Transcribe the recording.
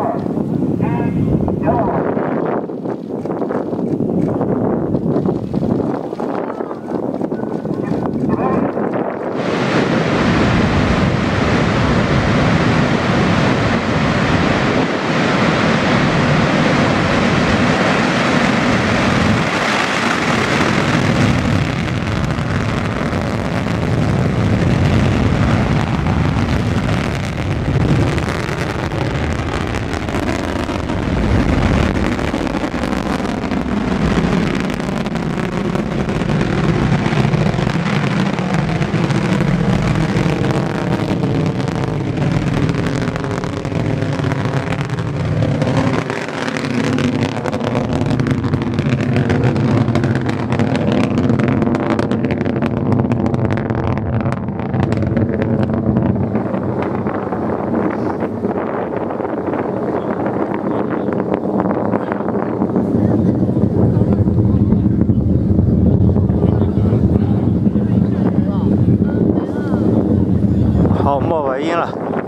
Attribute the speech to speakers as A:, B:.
A: car. 好，没回音了。